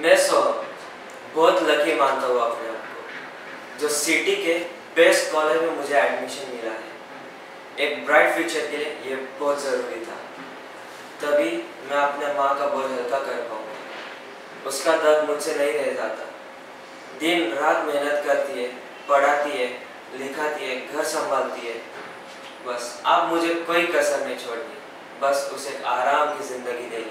मैं सोहम बहुत लकी मानता हूँ अपने आप को जो सिटी के बेस्ट कॉलेज में मुझे एडमिशन मिला है। एक ब्राइट फ्यूचर के लिए ये बहुत ज़रूरी था। तभी मैं अपने माँ का बोझ हल्का कर पाऊँगा। उसका दर्द मुझसे नहीं रह जाता। दिन रात मेहनत करती है, पढ़ाती है, लिखाती है, घर संभालती है। बस, आप मुझे कोई कसर नहीं छोड़नी। बस उसे आराम की ज़िंदगी दे